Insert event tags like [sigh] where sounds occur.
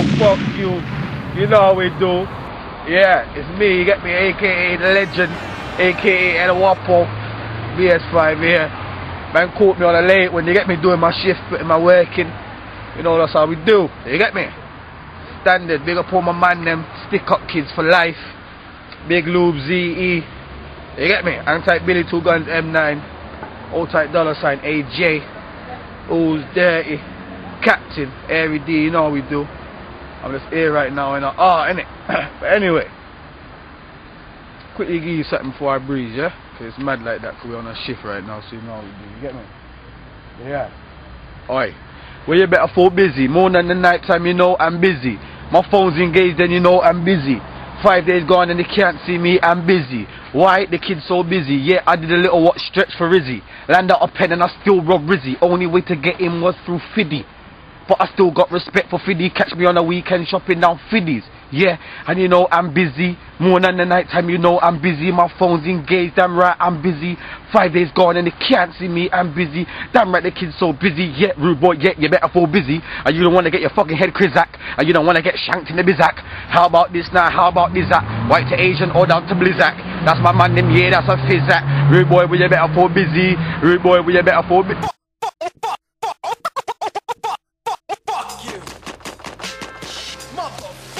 Oh, fuck you. You know how we do. Yeah, it's me, you get me, aka the legend, aka El Wapo, BS5 here. Man caught me on a late when you get me doing my shift, putting my work in. You know, that's how we do. You get me? Standard, big up all my man them, stick up kids for life. Big Lube ZE. You get me? Anti Billy Two Guns M9. All type dollar sign AJ. Who's dirty? Captain, Airy D, you know how we do. I'm just here right now in a ah, innit? [coughs] but anyway, quickly give you something before I breathe, yeah? Cause it's mad like that, cause we're on a shift right now, so you know how we do. You get me? Yeah. Oi. Well, you better fall busy. More than the night time, you know I'm busy. My phone's engaged, then you know I'm busy. Five days gone and they can't see me, I'm busy. Why? The kid's so busy. Yeah, I did a little watch stretch for Rizzy. Landed a pen and I still rob Rizzy. Only way to get him was through Fiddy. But I still got respect for Fiddy. Catch me on a weekend shopping down Fiddy's. Yeah, and you know I'm busy. Than the night time, you know I'm busy. My phone's engaged. Damn right, I'm busy. Five days gone and they can't see me. I'm busy. Damn right, the kid's so busy. Yeah, rude boy. Yeah, you better fall busy. And you don't want to get your fucking head crizac. And you don't want to get shanked in the bizac. How about this now? How about this that? White to Asian or down to Blizzak. That's my man. Them yeah, that's a fizzak. Rude boy, will you better fall busy? Rude boy, will you better fall busy? motherfucker.